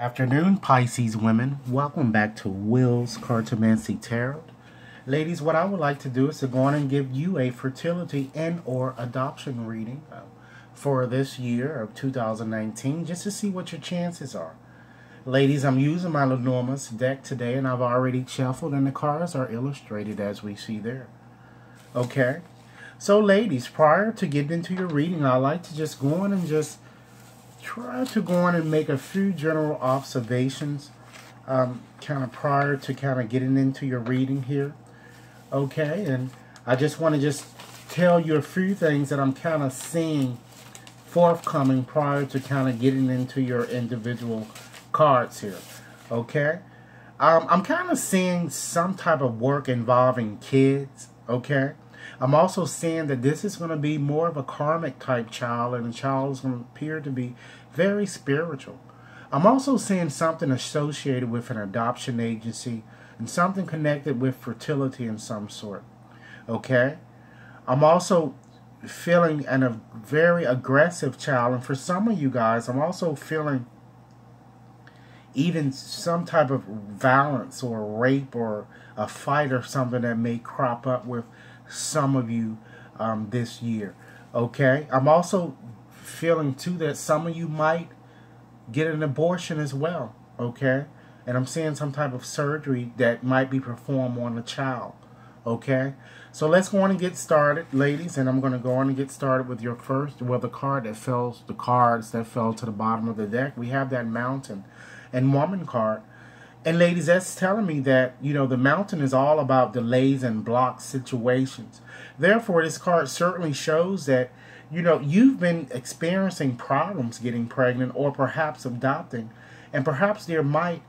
Afternoon, Pisces women. Welcome back to Will's Cartomancy Tarot. Ladies, what I would like to do is to go on and give you a fertility and or adoption reading uh, for this year of 2019 just to see what your chances are. Ladies, I'm using my Lenormand's deck today and I've already shuffled and the cards are illustrated as we see there. Okay? So ladies, prior to getting into your reading, I like to just go on and just try to go on and make a few general observations um, kind of prior to kind of getting into your reading here. Okay, and I just want to just tell you a few things that I'm kind of seeing forthcoming prior to kind of getting into your individual cards here. Okay, um, I'm kind of seeing some type of work involving kids. Okay, I'm also seeing that this is going to be more of a karmic type child, and the child is going to appear to be very spiritual. I'm also seeing something associated with an adoption agency and something connected with fertility in some sort. Okay? I'm also feeling an, a very aggressive child, and for some of you guys, I'm also feeling even some type of violence or rape or a fight or something that may crop up with some of you um, this year. Okay, I'm also feeling too that some of you might get an abortion as well. Okay, and I'm seeing some type of surgery that might be performed on a child. Okay, so let's go on and get started, ladies. And I'm going to go on and get started with your first, well, the card that fell, the cards that fell to the bottom of the deck. We have that mountain and woman card. And ladies, that's telling me that, you know, the mountain is all about delays and block situations. Therefore, this card certainly shows that, you know, you've been experiencing problems getting pregnant or perhaps adopting. And perhaps there might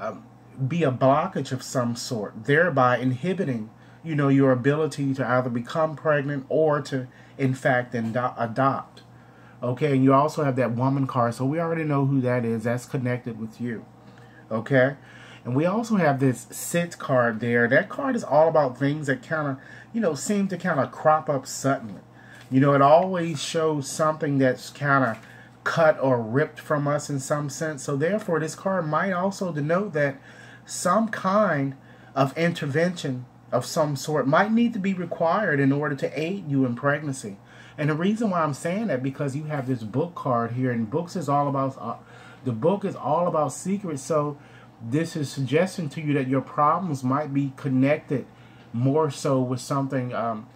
um, be a blockage of some sort, thereby inhibiting, you know, your ability to either become pregnant or to, in fact, adopt. Okay, and you also have that woman card, so we already know who that is. That's connected with you. Okay? And we also have this scythe card there. That card is all about things that kind of, you know, seem to kind of crop up suddenly. You know, it always shows something that's kind of cut or ripped from us in some sense. So therefore, this card might also denote that some kind of intervention of some sort might need to be required in order to aid you in pregnancy. And the reason why I'm saying that because you have this book card here, and books is all about uh, the book is all about secrets. So this is suggesting to you that your problems might be connected more so with something, um,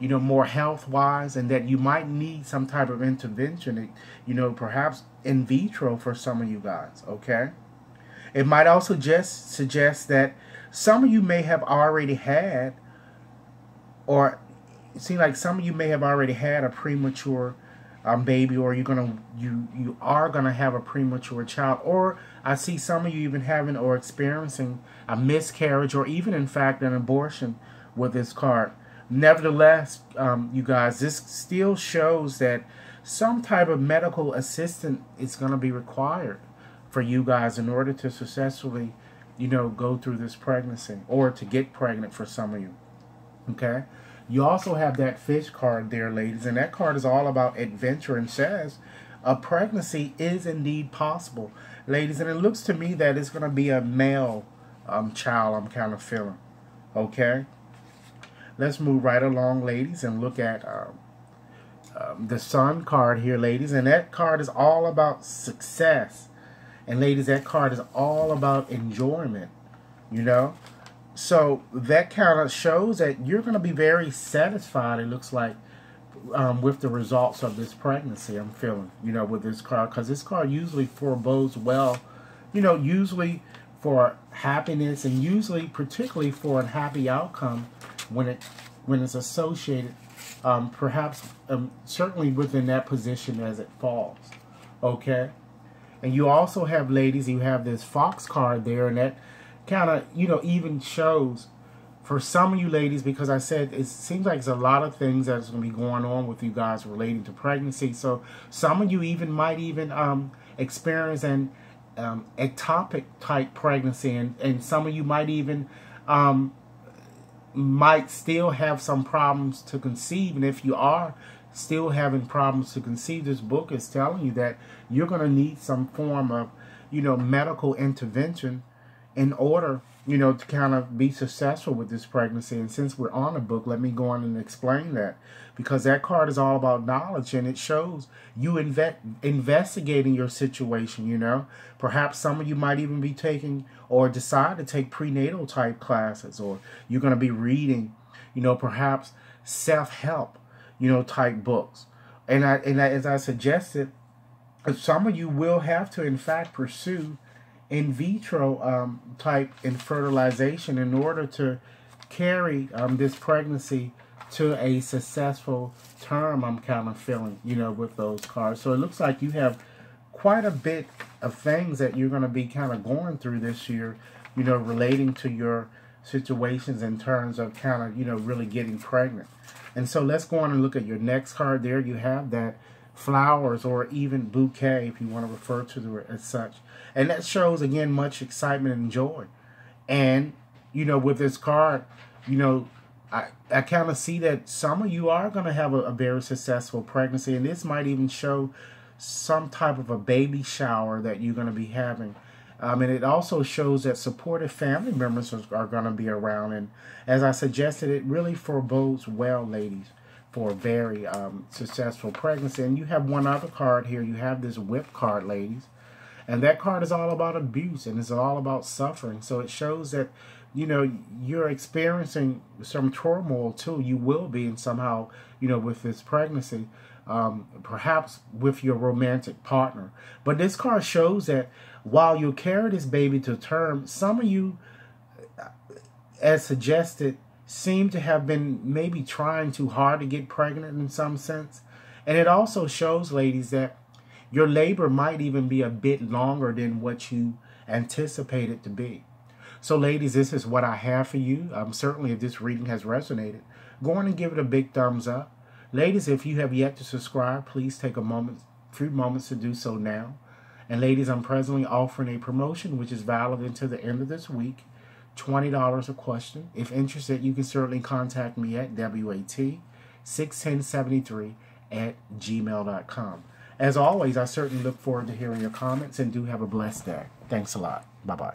you know, more health wise, and that you might need some type of intervention, you know, perhaps in vitro for some of you guys, okay? It might also just suggest that some of you may have already had, or it seems like some of you may have already had a premature um, baby, or you're gonna you you are gonna have a premature child, or I see some of you even having or experiencing a miscarriage, or even in fact an abortion with this card. Nevertheless, um, you guys, this still shows that some type of medical assistant is going to be required for you guys in order to successfully, you know, go through this pregnancy or to get pregnant for some of you. Okay? You also have that fish card there, ladies, and that card is all about adventure and says a pregnancy is indeed possible, ladies. And it looks to me that it's going to be a male um, child, I'm kind of feeling. Okay? Let's move right along, ladies, and look at um, um, the Sun card here, ladies. And that card is all about success. And ladies, that card is all about enjoyment, you know? So that kind of shows that you're going to be very satisfied, it looks like, um, with the results of this pregnancy. I'm feeling, you know, with this card. Because this card usually forebodes well, you know, usually for happiness and usually particularly for a happy outcome when it when it's associated um, perhaps um, certainly within that position as it falls okay and you also have ladies you have this fox card there and that kind of, you know, even shows for some of you ladies, because I said it seems like there's a lot of things that's going to be going on with you guys relating to pregnancy. So some of you even might even um, experience an um, ectopic type pregnancy, and, and some of you might even um, might still have some problems to conceive. And if you are still having problems to conceive, this book is telling you that you're going to need some form of you know, medical intervention in order, you know, to kind of be successful with this pregnancy. And since we're on the book, let me go on and explain that because that card is all about knowledge and it shows you inve- investigating your situation, you know. Perhaps some of you might even be taking or decide to take prenatal type classes or you're going to be reading, you know, perhaps self-help, you know, type books. And I and I, as I suggested, some of you will have to in fact pursue in vitro um, type in fertilization in order to carry um, this pregnancy to a successful term I'm kind of feeling, you know, with those cards. So it looks like you have quite a bit of things that you're going to be kind of going through this year, you know, relating to your situations in terms of kind of, you know, really getting pregnant. And so let's go on and look at your next card. There you have that flowers or even bouquet if you want to refer to it as such. And that shows again much excitement and joy. And you know, with this card, you know, I, I kind of see that some of you are going to have a, a, very successful pregnancy, and this might even show some type of a baby shower that you're going to be having. Um, and it also shows that supportive family members are, are going to be around. And as I suggested, it really forebodes well, ladies for a very um, successful pregnancy. And you have one other card here. You have this whip card, ladies. And that card is all about abuse and it's all about suffering. So it shows that, you know, you're experiencing some turmoil too. You will be, and somehow, you know, with this pregnancy, um, perhaps with your romantic partner. But this card shows that while you carry this baby to term, some of you, as suggested, seem to have been maybe trying too hard to get pregnant in some sense. And it also shows, ladies, that your labor might even be a bit longer than what you anticipated to be. So, ladies, this is what I have for you. Um, certainly, if this reading has resonated, go on and give it a big thumbs up. Ladies, if you have yet to subscribe, please take a moment, few moments to do so now. And ladies, I'm presently offering a promotion which is valid until the end of this week. $20 a question. If interested, you can certainly contact me at WAT61073 at gmail.com. As always, I certainly look forward to hearing your comments and do have a blessed day. Thanks a lot. Bye bye.